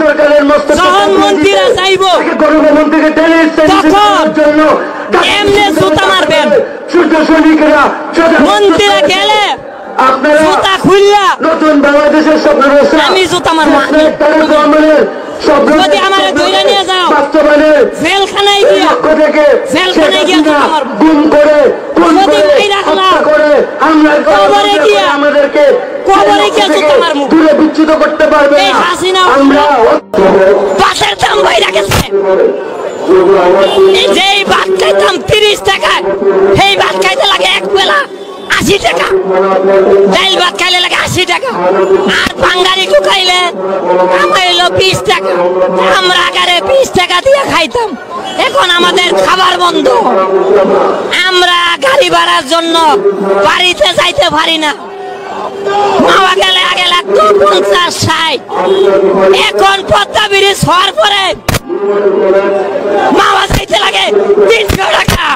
সরকারের যখন মন্ত্রীরা চাইব, তাকে টেনে তখন এমনি জুতা মারবেন। সূর্য সৈনিকেরা মন্ত্রীরা গেলে আপনারা জুতা খুললা নতুন বাংলাদেশের স্বপ্ন আমি জুতা মারবো। তারেক রহমানের স্বপ্ন যদি আমারে ধইরা নিয়ে যাও, জেলখানায় গিয়া জেলখানায় গিয়া জুতা মারবো। গুম করে যদি মাইরা হামলা করে, হত্যা গিয়া, করে আমাদেরকে কবরে জুতা দূরে বিচ্যুত করতে পারবে এই হাসিনা আমরা পাশের দাম বাইরা গেছে। এই যে ভাত খাইতাম তিরিশ টাকায় সেই ভাত খাইতে লাগে এক বেলা আশি টাকা। ডাইল ভাত খাইলে লাগে আশি টাকা। আর বাঙ্গালি খাইলে আমাইলো বিশ টাকা। আমরা আগারে বিশ টাকা দিয়ে খাইতাম। এখন আমাদের খাবার বন্ধ। আমরা গাড়ি ভাড়ার জন্য বাড়িতে যাইতে পারি না। গেলে আগে লাগতো পঞ্চাশ ষাট। এখন পদ্মা ব্রিজ হওয়ার পরে মাওয়া যাইতে লাগে তিনশো টাকা।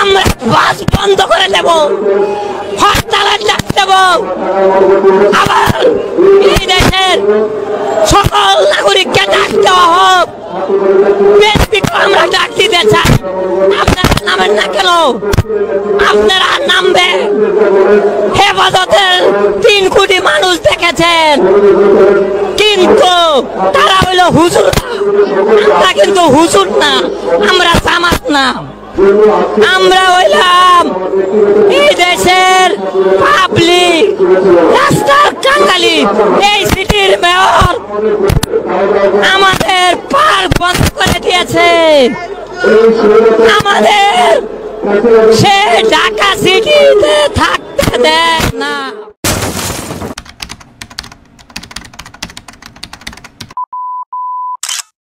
আমরা বাস বন্ধ করে দেব, হরতালের ডাক দেব। আবার এই দেশের সকল নাগরিককে ডাক দেওয়া হোক। ব্যক্তিকে আমরা ডাক দিতে চাই। আপনারা নামেন না কেন? আপনারা কোটি মানুষ দেখেছেন কিন্তু তারা হইল হুজুর। আমরা কিন্তু হুজুর না, আমরা জামাত না। আমরা হইলাম এই দেশের পাবলিক রাস্তার কাঙ্গালি এই সিটির মেয়র আমাদের পার্ক বন্ধ করে দিয়েছে। আমাদের সে ঢাকা না